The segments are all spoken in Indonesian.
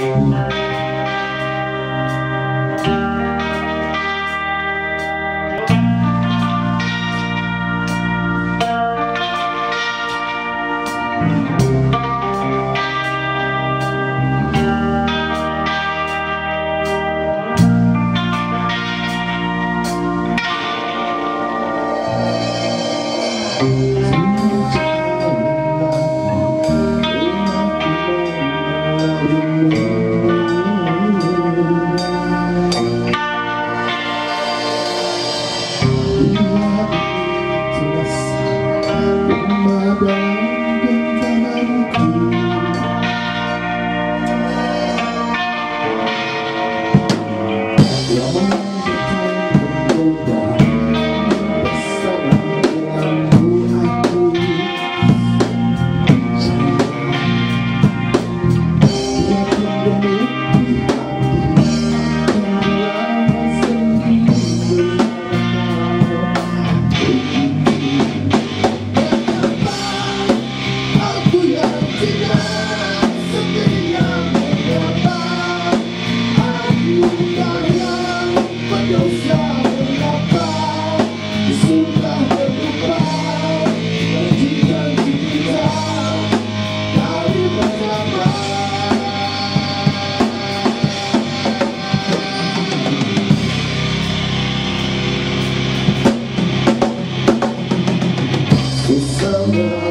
Música you up to the sun, my darling. Lord.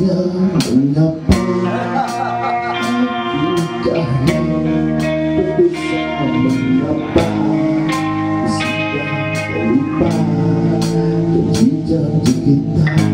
dan mengapa Apakah yang berbisa lupa kita